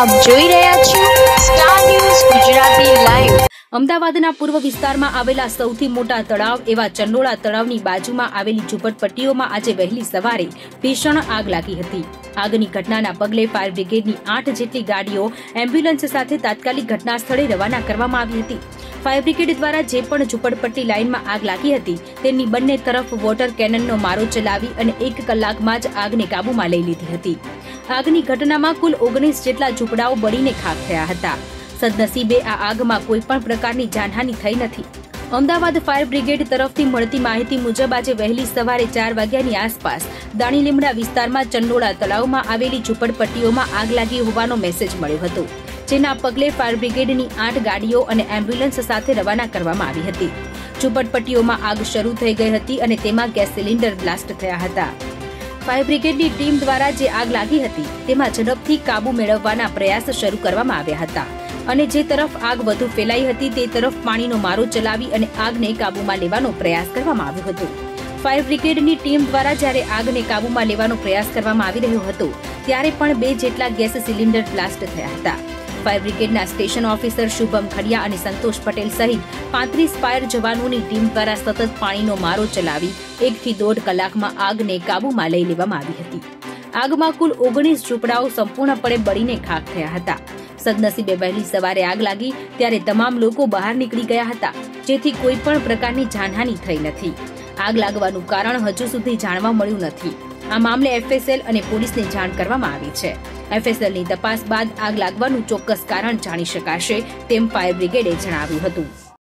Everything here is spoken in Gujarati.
આપ જોઈ રહ્યા છો સ્ટાર ન્યૂઝ ગુજરાતી લાઈવ અમદાવાદના પૂર્વ વિસ્તારમાં આવેલા સૌથી મોટા તળાવ એવા ચંડોળા તળાવની બાજુમાં આવેલી ઝૂંપડપટ્ટીઓમાં આજે વહેલી સવારે ભીષણ આગ લાગી હતી. આગની ઘટનાના પગલે ફાયર બ્રિગેડની આઠ જેટલી ગાડીઓ એમ્બ્યુલન્સ સાથે તાત્કાલિક ઘટના સ્થળે રવાના કરવામાં આવી હતી. ફાયર બ્રિગેડ દ્વારા જે પણ ઝૂંપડપટ્ટી લાઇનમાં આગ લાગી હતી તેની બંને તરફ વોટર કેનનનો મારો ચલાવી અને એક કલાકમાં જ આગને કાબૂમાં લઈ લીધી હતી. આગની ઘટનામાં કુલ ઓગણીસ જેટલા ઝૂંપડાઓ બળીને ખાખ થયા હતા. સદનસીબે આ આગમાં કોઈ પણ પ્રકારની જાનહાની થઈ નથી. અમદાવાદ ફાયર બ્રિગેડ તરફથી મળતી માહિતી મુજબ આજે વહેલી સવારે ચાર વાગ્યાની આસપાસ દાણી લીમડા વિસ્તારમાં ચંડોળા તળાવમાં આવેલી ઝૂંપડપટ્ટીઓમાં આગ લાગી હોવાનો મેસેજ મળ્યો હતો, જેના પગલે ફાયર બ્રિગેડની આઠ ગાડીઓ અને એમ્બ્યુલન્સ સાથે રવાના કરવામાં આવી હતી. ઝૂંપડપટ્ટીઓમાં આગ શરૂ થઈ ગઈ હતી અને તેમાં ગેસ સિલિન્ડર બ્લાસ્ટ થયા હતા. ફાયર બ્રિગેડની ટીમ દ્વારા જે આગ લાગી હતી, તેમાં ઝડપથી કાબુ મેળવવાના પ્રયાસ શરૂ કરવામાં આવ્યા હતા. અને જે તરફ આગ વધુ ફેલાઈ હતી, તે તરફ પાણીનો મારો ચલાવી અને આગને કાબૂમાં લેવાનો પ્રયાસ કરવામાં આવ્યો હતો. ફાયર બ્રિગેડની ટીમ દ્વારા જ્યારે આગને કાબૂમાં લેવાનો પ્રયાસ કરવામાં આવી રહ્યો હતો, ત્યારે પણ બે જેટલા ગેસ સિલિન્ડર બ્લાસ્ટ થયા હતા. ફાયર બ્રિગેડના સ્ટેશન ઓફિસર શુભમ ખડિયા અને સંતોષ પટેલ સહિત પાંત્રીસ ફાયર જવાનોની ટીમ દ્વારા સતત પાણીનો મારો ચલાવી એકથી દોઢ કલાકમાં આગને કાબૂમાં લઈ લેવામાં આવી હતી. આગમાં કુલ ઓગણીસ ઝૂંપડાઓ સંપૂર્ણપણે બળીને ખાક થયા હતા. સદનસીબે વહેલી સવારે આગ લાગી ત્યારે તમામ લોકો બહાર નીકળી ગયા હતા, જેથી કોઈ પણ પ્રકારની જાનહાની થઈ નથી. આગ લાગવાનું કારણ હજુ સુધી જાણવા મળ્યું નથી. આ મામલે એફએસએલ અને પોલીસને જાણ કરવામાં આવી છે. એફએસએલની તપાસ બાદ આગ લાગવાનું ચોક્કસ કારણ જાણી શકાશે તેમ ફાયર બ્રિગેડે જણાવ્યું હતું.